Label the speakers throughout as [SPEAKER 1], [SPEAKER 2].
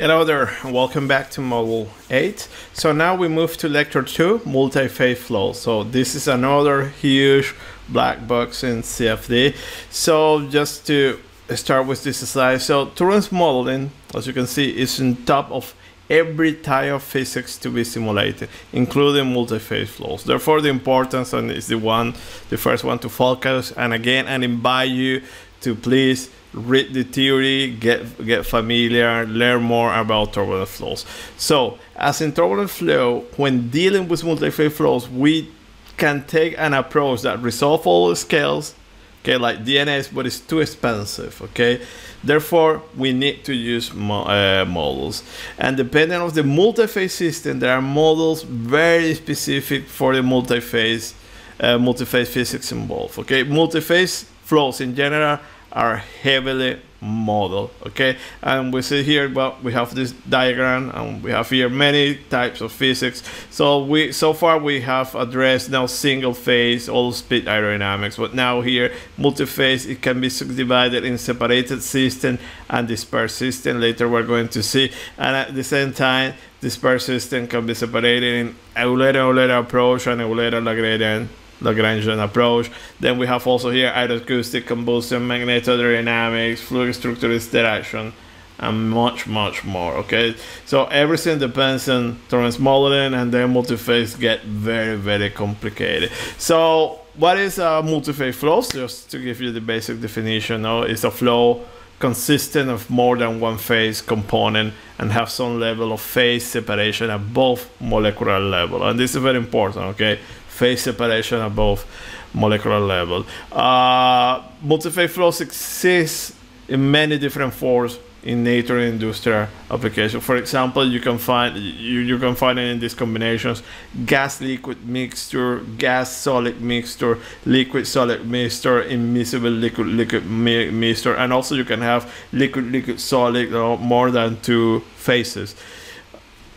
[SPEAKER 1] Hello there, welcome back to Module 8. So now we move to Lecture 2, Multi-Phase Flow. So this is another huge black box in CFD. So just to start with this slide, so turbulence modeling, as you can see, is on top of every type of physics to be simulated, including multi-phase flows. Therefore, the importance and is the one, the first one to focus. And again, I invite you to please read the theory, get get familiar, learn more about turbulent flows. So, as in turbulent flow, when dealing with multi-phase flows, we can take an approach that resolve all the scales, okay, like DNS, but it's too expensive, okay. Therefore, we need to use mo uh, models. And depending on the multi-phase system, there are models very specific for the multi-phase uh, multi-phase physics involved. Okay, multi-phase flows in general are heavily modeled okay? And we see here well we have this diagram and we have here many types of physics. So we so far we have addressed now single phase all speed aerodynamics but now here multi-phase it can be subdivided in separated system and dispersed system. Later we're going to see. And at the same time dispersed system can be separated in Euler-Euler approach and Euler-Lagrangian Lagrangian approach. Then we have also here aeroacoustic combustion, magnetodynamics, fluid structure interaction, and much, much more. Okay, so everything depends on turbulence modeling, and then multi-phase get very, very complicated. So, what is a multi-phase flow? Just to give you the basic definition, no, it's a flow consisting of more than one phase component and have some level of phase separation above molecular level and this is very important okay phase separation above molecular level. Uh, multi-phase flows exist in many different forms in nature and industrial application. For example, you can find you, you can find it in these combinations: gas liquid mixture, gas solid mixture, liquid solid mixture, immiscible liquid liquid mi mixture, and also you can have liquid liquid solid or more than two phases.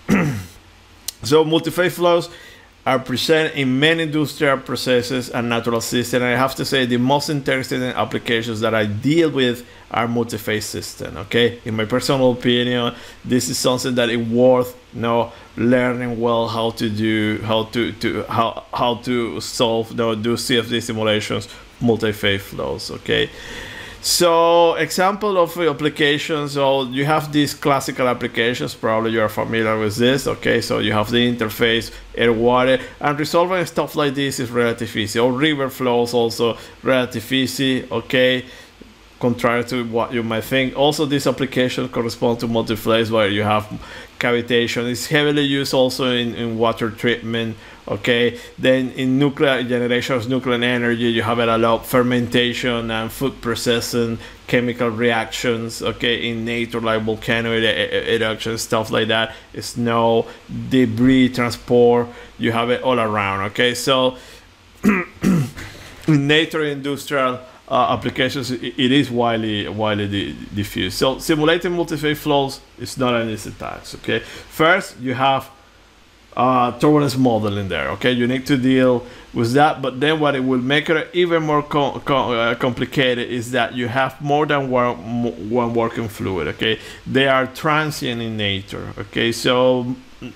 [SPEAKER 1] so multi-phase flows are present in many industrial processes and natural systems. And I have to say, the most interesting applications that I deal with are multi-phase systems. Okay, in my personal opinion, this is something that is worth you know learning well how to do, how to to how how to solve, you know, do CFD simulations, multi-phase flows. Okay. So example of applications, so you have these classical applications, probably you are familiar with this, okay? So you have the interface, air, water, and resolving stuff like this is relatively easy. Or river flows also relatively easy, okay? Contrary to what you might think. Also this application corresponds to multi-phase where you have cavitation. It's heavily used also in, in water treatment, okay? Then in nuclear generations nuclear energy you have a lot of fermentation and food processing chemical reactions okay? In nature like volcano eruption stuff like that. Snow debris transport. You have it all around okay? So in nature industrial uh, applications it, is widely widely di diffused so simulating multi-phase flows is not an easy task okay first you have uh, turbulence model in there. Okay, you need to deal with that. But then what it will make it even more co co uh, complicated is that you have more than one one working fluid. Okay, they are transient in nature. Okay, so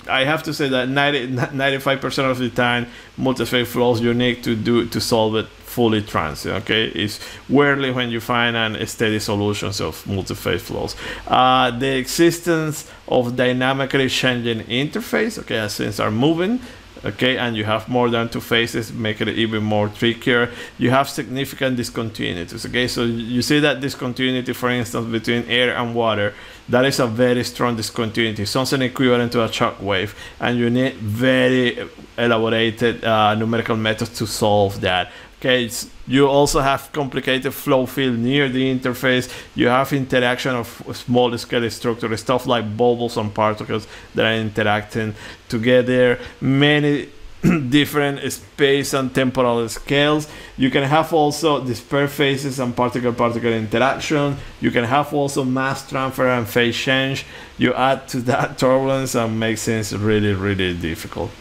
[SPEAKER 1] I have to say that 95 percent of the time, multi-phase flows you need to do to solve it fully transient. Okay, it's rarely when you find an steady solutions of multi-phase flows. Uh, the existence of dynamically changing interface. Okay, as things are moving okay and you have more than two phases make it even more trickier you have significant discontinuities okay so you see that discontinuity for instance between air and water that is a very strong discontinuity something equivalent to a shock wave and you need very elaborated uh, numerical methods to solve that Okay, you also have complicated flow field near the interface. You have interaction of small scale structure, stuff like bubbles and particles that are interacting together. Many different space and temporal scales. You can have also dispersed phases and particle-particle interaction. You can have also mass transfer and phase change. You add to that turbulence and makes things really, really difficult.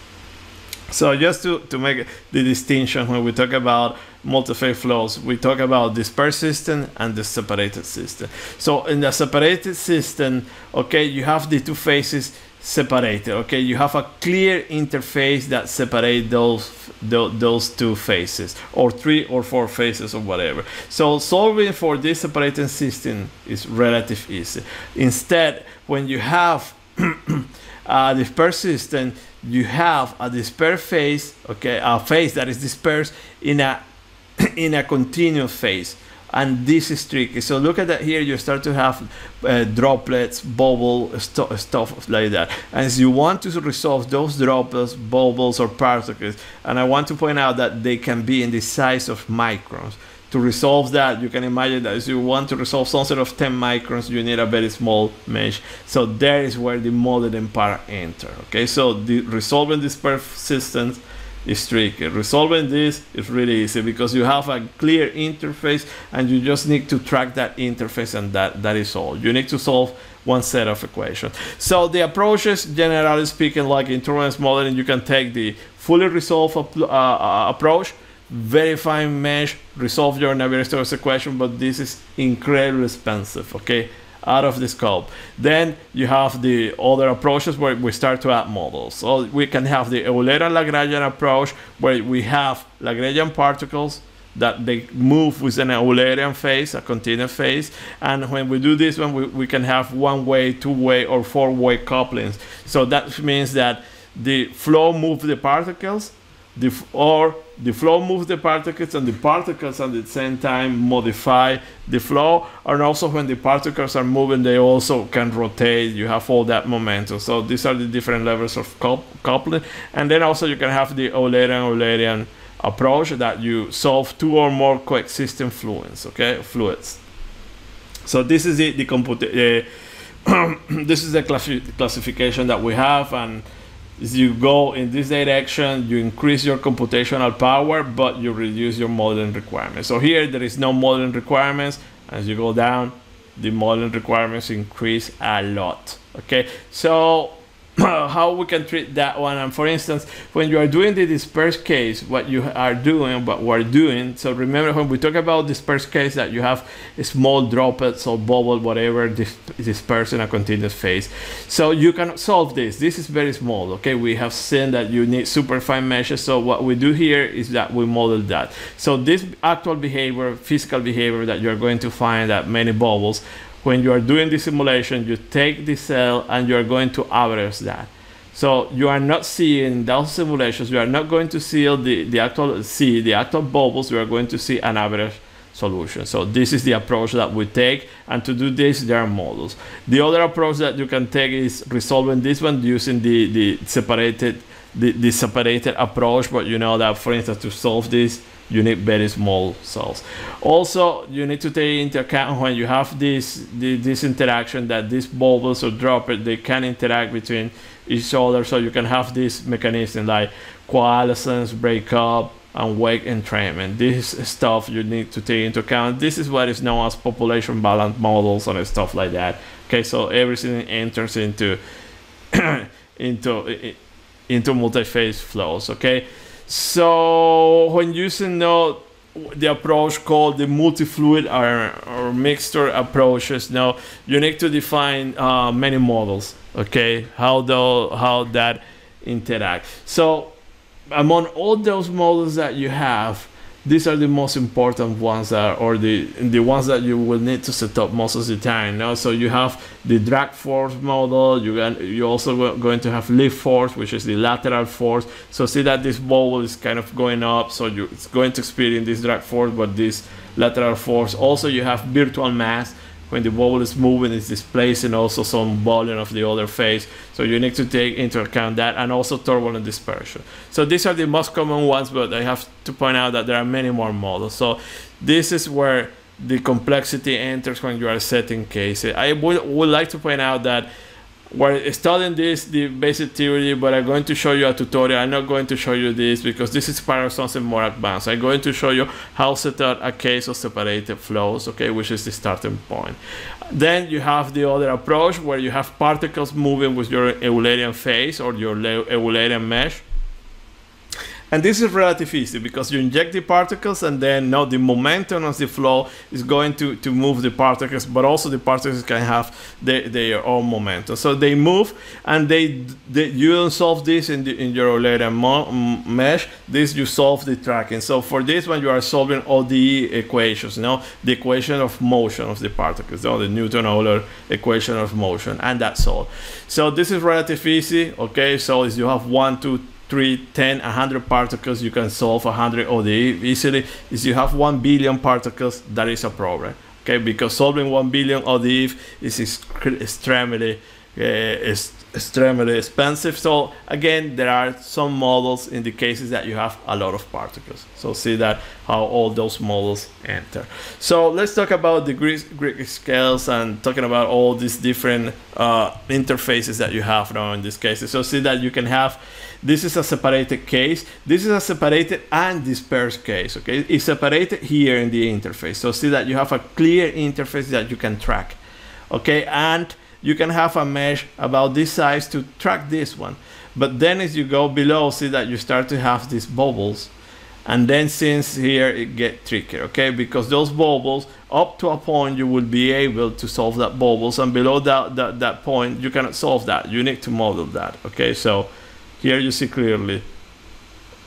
[SPEAKER 1] So just to, to make the distinction when we talk about multi-phase flows, we talk about dispersed system and the separated system. So in the separated system, okay, you have the two phases separated. Okay, you have a clear interface that separate those those two phases, or three or four phases, or whatever. So solving for this separating system is relative easy. Instead, when you have a dispersed system, you have a dispersed phase, okay, a phase that is dispersed in a in a continuous phase and this is tricky. So look at that here, you start to have uh, droplets, bubble, st stuff like that. And you want to resolve those droplets, bubbles, or particles. And I want to point out that they can be in the size of microns. To resolve that, you can imagine that if you want to resolve some sort of 10 microns, you need a very small mesh. So there is where the modeling part enter. Okay, so the resolving this persistence is tricky. Resolving this is really easy because you have a clear interface and you just need to track that interface and that, that is all. You need to solve one set of equations. So the approaches, generally speaking, like in turbulence modeling, you can take the fully resolved uh, uh, approach, verify mesh, resolve your Navier-Stokes equation, but this is incredibly expensive, okay? Out of the scope. Then you have the other approaches where we start to add models. So we can have the Eulerian Lagrangian approach where we have Lagrangian particles that they move within an Eulerian phase, a continuous phase. And when we do this one, we, we can have one way, two way, or four way couplings. So that means that the flow moves the particles the, or the flow moves the particles and the particles at the same time modify the flow. And also when the particles are moving they also can rotate. You have all that momentum. So these are the different levels of coupling. And then also you can have the Eulerian Eulerian approach that you solve two or more coexisting fluids okay? Fluids. So this is the, the uh, this is the classi classification that we have. And as you go in this direction, you increase your computational power, but you reduce your modeling requirements. So here there is no modeling requirements. As you go down, the modeling requirements increase a lot. Okay, so how we can treat that one. And for instance when you are doing the dispersed case what you are doing what we're doing so remember when we talk about dispersed case that you have small droplets or bubble whatever dispersed in a continuous phase. So you can solve this. This is very small okay? We have seen that you need super fine meshes. So what we do here is that we model that. So this actual behavior physical behavior that you're going to find at many bubbles when you are doing the simulation, you take the cell and you are going to average that. So you are not seeing those simulations, you are not going to see the, the actual see the actual bubbles, you are going to see an average solution. So this is the approach that we take and to do this there are models. The other approach that you can take is resolving this one using the, the separated the, the separated approach, but you know that for instance to solve this you need very small cells. Also, you need to take into account when you have this, this interaction that these bubbles or droplets, they can interact between each other. So you can have this mechanism like coalescence, breakup, and wake entrainment. This stuff you need to take into account. This is what is known as population balance models and stuff like that. Okay, so everything enters into into into multi-phase flows. Okay. So when using the, the approach called the multi-fluid or, or mixture approaches, now you need to define uh, many models. Okay, how the how that interact. So among all those models that you have, these are the most important ones that or the the ones that you will need to set up most of the time no? so you have the drag force model you can you also going to have lift force which is the lateral force. So see that this ball is kind of going up so you it's going to experience this drag force but this lateral force. Also you have virtual mass when the ball is moving it's displacing also some volume of the other phase. So you need to take into account that and also turbulent dispersion. So these are the most common ones but i have to point out that there are many more models. So this is where the complexity enters when you are setting cases. I would, would like to point out that we're studying this the basic theory but i'm going to show you a tutorial. I'm not going to show you this because this is part of something more advanced. I'm going to show you how to set up a case of separated flows okay which is the starting point. Then you have the other approach where you have particles moving with your eulerian phase or your eulerian mesh And this is relatively easy because you inject the particles and then now the momentum of the flow is going to, to move the particles, but also the particles can have their, their own momentum. So they move and they, they you don't solve this in, the, in your Eulerian mesh, this you solve the tracking. So for this one you are solving all the equations, you know, the equation of motion of the particles, you know, the Newton-Euler equation of motion, and that's all. So this is relatively easy, okay, so you have one, two, 3, 10, 100 particles, you can solve 100 ODE easily. If you have 1 billion particles, that is a problem. Okay, because solving 1 billion ODE is extremely uh, extremely expensive. So again, there are some models in the cases that you have a lot of particles. So see that how all those models enter. So let's talk about the Greek, Greek scales and talking about all these different uh, interfaces that you have now in these cases. So see that you can have, this is a separated case. This is a separated and dispersed case, okay? It's separated here in the interface. So see that you have a clear interface that you can track, okay? And you can have a mesh about this size to track this one. But then as you go below, see that you start to have these bubbles. And then since here it get trickier, okay? Because those bubbles, up to a point, you will be able to solve that bubbles. And below that, that, that point, you cannot solve that. You need to model that, okay? So here you see clearly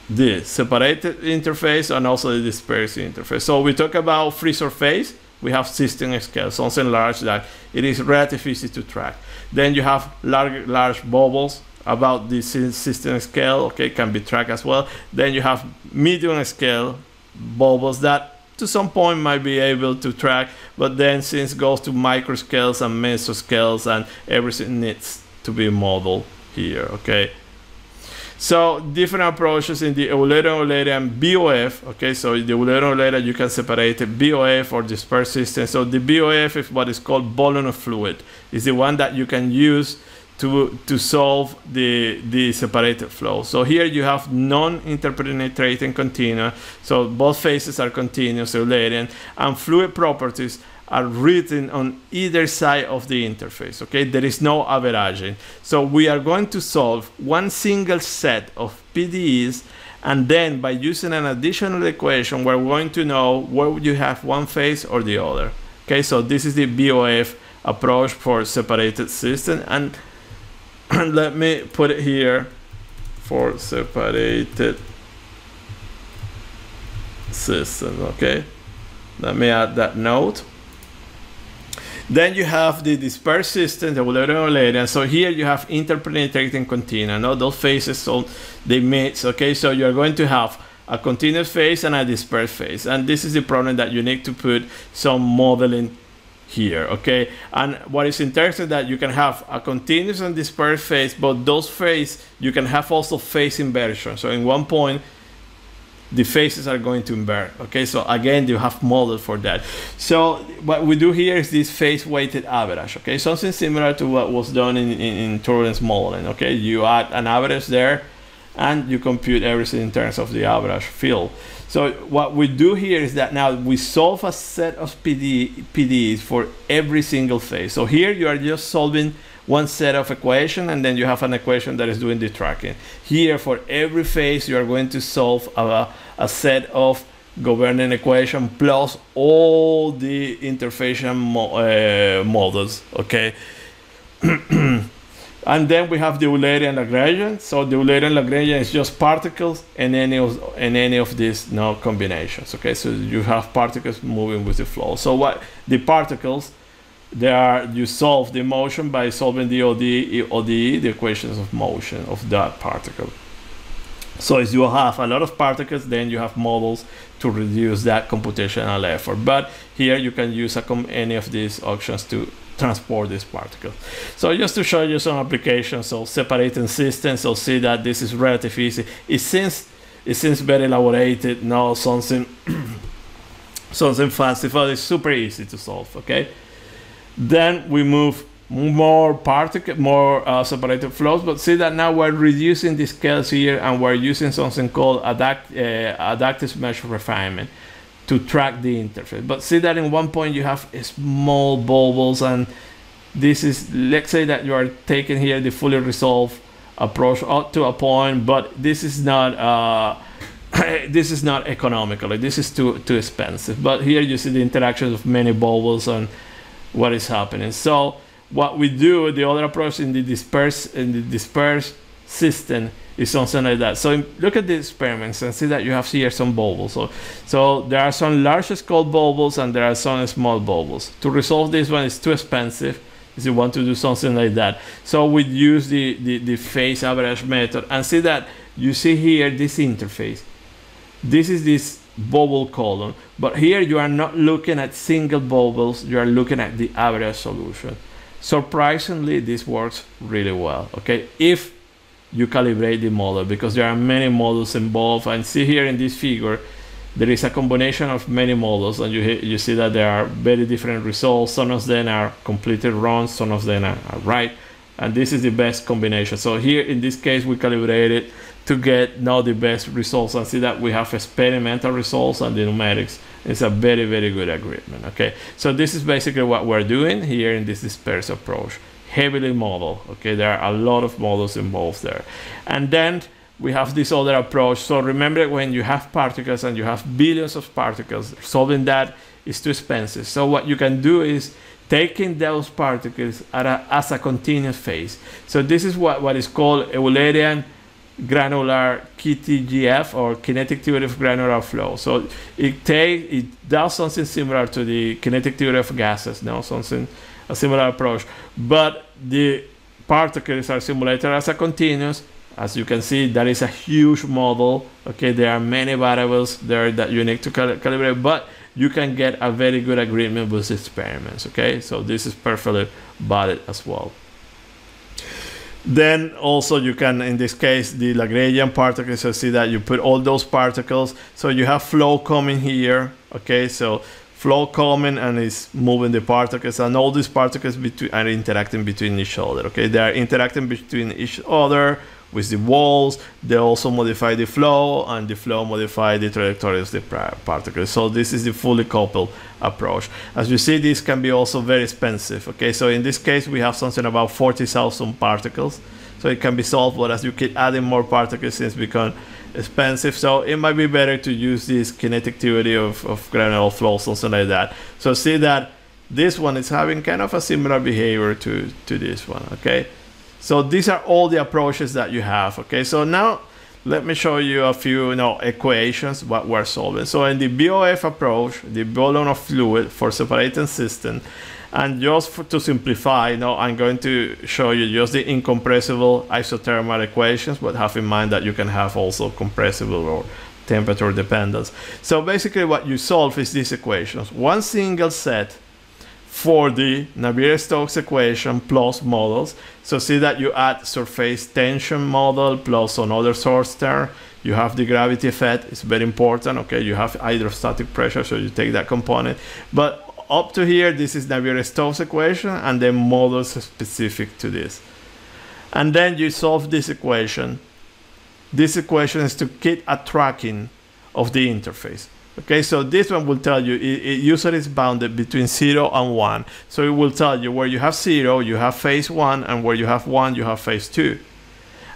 [SPEAKER 1] the separated interface and also the dispersed interface. So we talk about free surface we have system scale, something large that it is relatively easy to track. Then you have large, large bubbles about the system scale, okay, can be tracked as well. Then you have medium scale bubbles that to some point might be able to track, but then since goes to micro scales and mesoscales and everything needs to be modeled here, okay. So different approaches in the Eulerian Eulerian VOF. Okay, so the Eulerian Eulerian you can separate it VOF or dispersed system. So the VOF is what is called volume fluid. Is the one that you can use to to solve the the separated flow. So here you have non-interpenetrating continua. So both phases are continuous Eulerian and fluid properties are written on either side of the interface okay? There is no averaging so we are going to solve one single set of PDEs and then by using an additional equation we're going to know where you have one phase or the other okay? So this is the VOF approach for separated system and let me put it here for separated system okay? Let me add that note then you have the dispersed system, the Eulerian So here you have interpenetrating continua. No, those phases, so they mix. Okay, so you're going to have a continuous phase and a dispersed phase. And this is the problem that you need to put some modeling here okay and what is interesting that you can have a continuous and dispersed phase but those phase you can have also phase inversion so in one point the faces are going to invert. Okay, so again, you have model for that. So what we do here is this face weighted average. Okay, something similar to what was done in, in, in turbulence modeling. Okay, you add an average there and you compute everything in terms of the average field. So what we do here is that now we solve a set of PD, PDEs for every single phase. So here you are just solving one set of equation and then you have an equation that is doing the tracking. Here for every phase you are going to solve a, a set of governing equation plus all the interface mo uh, models, okay? and then we have the Eulerian Lagrangian. So the Eulerian Lagrangian is just particles and any of and any of these no combinations. Okay, so you have particles moving with the flow. So what the particles they are you solve the motion by solving the ODE, ODE, the equations of motion of that particle. So if you have a lot of particles, then you have models to reduce that computational effort. But here you can use uh, any of these options to transport these particles. So just to show you some applications, so separating systems, so see that this is relatively easy. It seems it seems very elaborated, no something something fancy, but it's super easy to solve. Okay. Then we move more particle, more uh, separated flows, but see that now we're reducing the scales here and we're using something called adapt, uh, adaptive mesh refinement to track the interface. But see that in one point you have small bubbles and this is, let's say that you are taking here the fully resolved approach up to a point, but this is not uh, this is not economical. This is too too expensive. But here you see the interactions of many bubbles and what is happening. So what we do, the other approach in the disperse in the dispersed system is something like that. So look at the experiments and see that you have here some bubbles. So, so there are some large scale bubbles and there are some small bubbles. To resolve this one is too expensive if you want to do something like that. So we use the, the, the phase average method and see that you see here this interface. This is this bubble column, but here you are not looking at single bubbles, you are looking at the average solution. Surprisingly, this works really well, okay? If you calibrate the model because there are many models involved and see here in this figure, there is a combination of many models and you, you see that there are very different results. Some of them are completely wrong, some of them are, are right. And this is the best combination. So here in this case, we calibrated to get now the best results and see that we have experimental results and the numerics is a very, very good agreement. Okay, so this is basically what we're doing here in this dispersed approach. Heavily model. Okay, there are a lot of models involved there. And then we have this other approach. So remember when you have particles and you have billions of particles, solving that is too expensive. So what you can do is taking those particles a, as a continuous phase. So this is what, what is called Eulerian granular KTGF or kinetic theory of granular flow. So it take it does something similar to the kinetic theory of gases, no something a similar approach, but the particles are simulated as a continuous. As you can see, that is a huge model. Okay, there are many variables there that you need to cal calibrate, but you can get a very good agreement with experiments. Okay, so this is perfectly valid as well. Then also you can, in this case, the Lagrangian particles, so see that you put all those particles. So you have flow coming here, okay? So flow coming and is moving the particles and all these particles between, are interacting between each other, okay? They are interacting between each other with the walls. They also modify the flow and the flow modify the trajectory of the particles. So this is the fully coupled approach. As you see, this can be also very expensive. Okay, so in this case, we have something about 40,000 particles. So it can be solved, but as you keep adding more particles, it's become expensive. So it might be better to use this kinetic theory of, of granular flow, something like that. So see that this one is having kind of a similar behavior to, to this one, okay? So these are all the approaches that you have, okay? So now let me show you a few you know, equations what we're solving. So in the VOF approach, the volume of fluid for separating system, and just for, to simplify, you know, I'm going to show you just the incompressible isothermal equations, but have in mind that you can have also compressible or temperature dependence. So basically what you solve is these equations. One single set for the Navier-Stokes equation plus models. So see that you add surface tension model plus another source term. You have the gravity effect, it's very important, okay? You have hydrostatic pressure, so you take that component. But up to here, this is Navier-Stokes equation and then models specific to this. And then you solve this equation. This equation is to get a tracking of the interface. Okay, so this one will tell you it, it usually is bounded between 0 and 1. So it will tell you where you have 0, you have phase 1, and where you have 1, you have phase 2.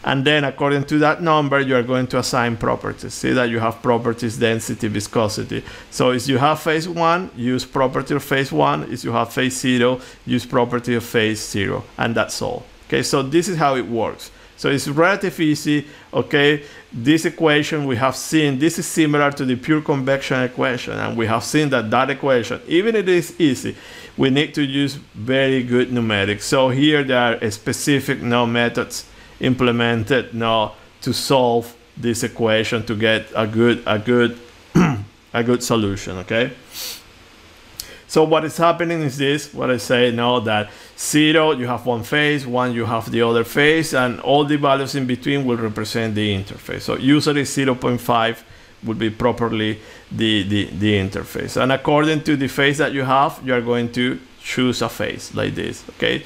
[SPEAKER 1] And then according to that number, you are going to assign properties. See that you have properties, density, viscosity. So if you have phase 1, use property of phase 1. If you have phase 0, use property of phase 0. And that's all. Okay, so this is how it works. So it's relatively easy, okay? This equation we have seen, this is similar to the pure convection equation, and we have seen that that equation, even if it is easy, we need to use very good numerics. So here there are specific no methods implemented now to solve this equation to get a good, a good, a good solution, okay? So what is happening is this, what I say now that zero, you have one phase, one, you have the other phase, and all the values in between will represent the interface. So usually 0.5 would be properly the, the, the interface. And according to the phase that you have, you are going to choose a phase like this, okay?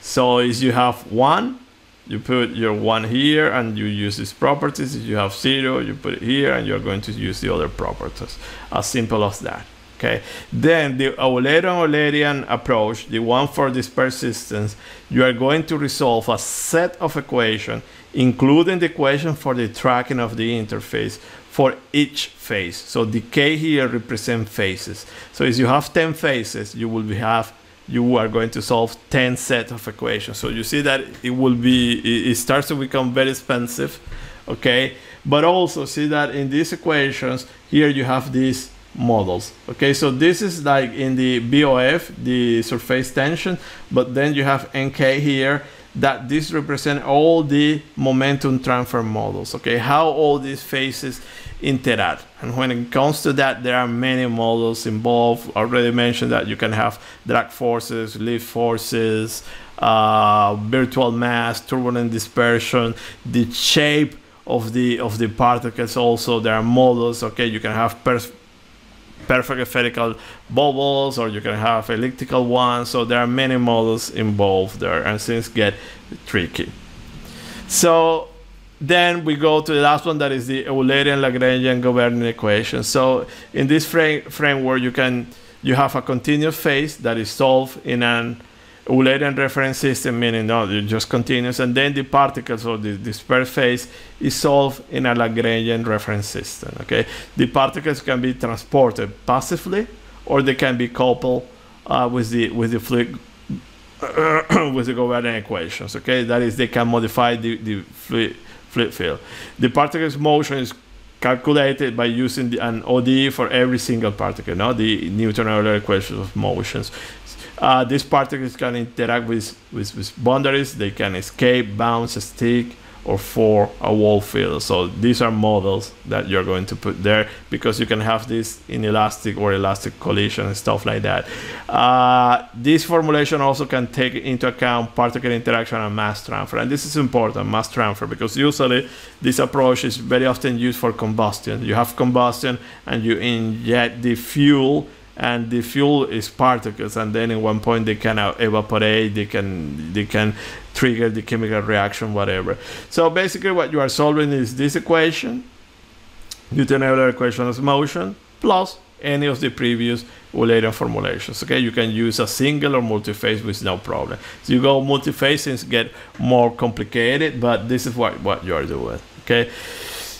[SPEAKER 1] So if you have one, you put your one here and you use these properties. If you have zero, you put it here and you're going to use the other properties. As simple as that. Okay. Then the Eulerian-Eulerian approach, the one for this persistence, you are going to resolve a set of equations, including the equation for the tracking of the interface for each phase. So the K here represents phases. So if you have 10 phases, you will have you are going to solve 10 set of equations. So you see that it will be, it starts to become very expensive, okay? But also see that in these equations, here you have these models, okay? So this is like in the VOF, the surface tension, but then you have NK here, that this represent all the momentum transfer models, okay? How all these phases interact. And when it comes to that, there are many models involved. Already mentioned that you can have drag forces, lift forces, uh, virtual mass, turbulent dispersion, the shape of the of the particles. Also, there are models. Okay, you can have perfect spherical bubbles, or you can have elliptical ones. So there are many models involved there, and things get tricky. So then we go to the last one that is the Eulerian Lagrangian governing equation. So in this frame, framework, you can you have a continuous phase that is solved in an Eulerian reference system, meaning no, it just continues, and then the particles or the dispersed phase is solved in a Lagrangian reference system. Okay, the particles can be transported passively, or they can be coupled uh, with the with the fluid with the governing equations. Okay, that is they can modify the the fluid fluid field. The particle's motion is calculated by using the, an ODE for every single particle, no? the Newton-Euler equations of motions. Uh, these particles can interact with, with, with boundaries, they can escape, bounce, stick, or for a wall field. So these are models that you're going to put there because you can have this inelastic or elastic collision and stuff like that. Uh, this formulation also can take into account particle interaction and mass transfer. And this is important, mass transfer, because usually this approach is very often used for combustion. You have combustion and you inject the fuel and the fuel is particles and then at one point they can uh, evaporate they can they can trigger the chemical reaction whatever. So basically what you are solving is this equation Newton-Euler equation of motion plus any of the previous Eulerian formulations okay? You can use a single or multi-phase with no problem. So you go multi-phase things get more complicated but this is what what you are doing okay?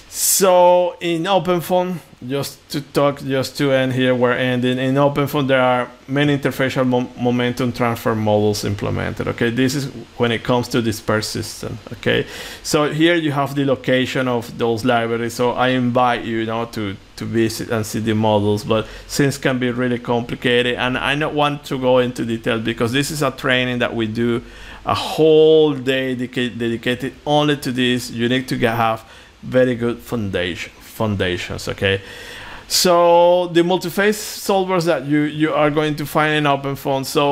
[SPEAKER 1] So in OpenFOAM, just to talk, just to end here, we're ending. In OpenFOAM, there are many interfacial mo momentum transfer models implemented. Okay, this is when it comes to this persistent. Okay, so here you have the location of those libraries. So I invite you, you know, to to visit and see the models, but things can be really complicated, and I don't want to go into detail because this is a training that we do a whole day dedicated only to this. You need to have very good foundation foundations okay? So the multi-phase solvers that you you are going to find in OpenFOAM so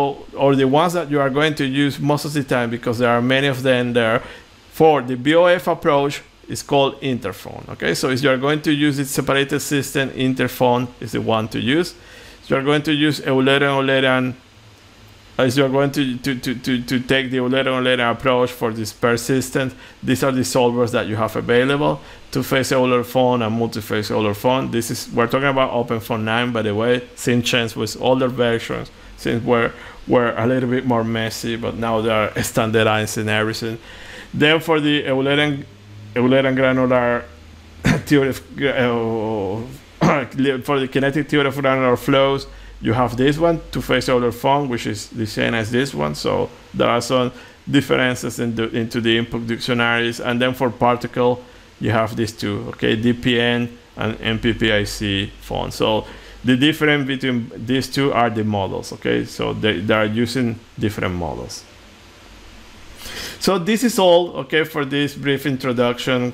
[SPEAKER 1] or the ones that you are going to use most of the time because there are many of them there for the VOF approach is called interFOAM okay? So if you are going to use its separated system interFOAM is the one to use. If you are going to use Eulerian Eulerian as you're going to, to, to, to, to take the Eulerian Eulerian approach for this persistent, these are the solvers that you have available. twoPhaseEulerFoam and multiphaseEulerFoam. This is we're talking about OpenFOAM 9, by the way. Same chance with older versions, since we're were a little bit more messy, but now they are standardized and everything. Then for the Eulerian Eulerian granular theory of, uh, for the kinetic theory of granular flows, you have this one twoPhaseEulerFoam, which is the same as this one. So there are some differences in the, into the input dictionaries. And then for particle, you have these two, okay, DPM and MPPIC phone. So the difference between these two are the models, okay? So they, they are using different models. So this is all, okay, for this brief introduction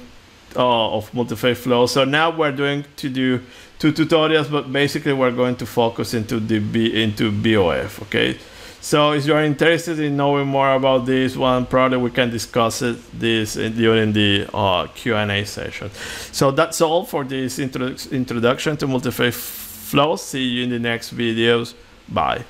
[SPEAKER 1] uh, of multi-phase flow. So now we're doing to do two tutorials, but basically we're going to focus into the B, into VOF. Okay. So if you are interested in knowing more about this one, probably we can discuss it this during the uh, Q&A session. So that's all for this introdu introduction to multi-phase flow. See you in the next videos. Bye.